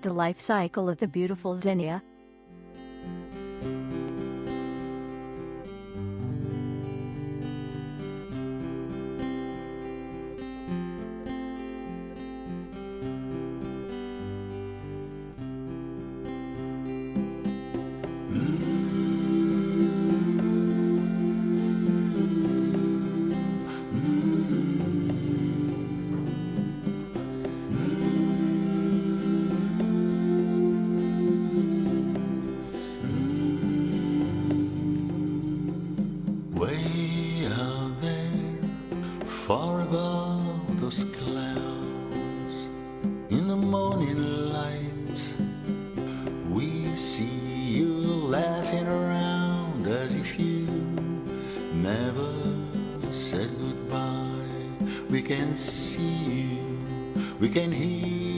The life cycle of the beautiful zinnia. Above those clouds, in the morning light, we see you laughing around as if you never said goodbye. We can see you, we can hear